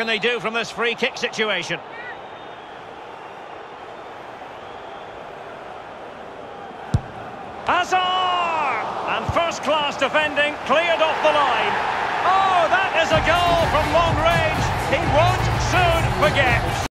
can they do from this free kick situation? Hazard! And first-class defending, cleared off the line. Oh, that is a goal from long range. He won't soon forget.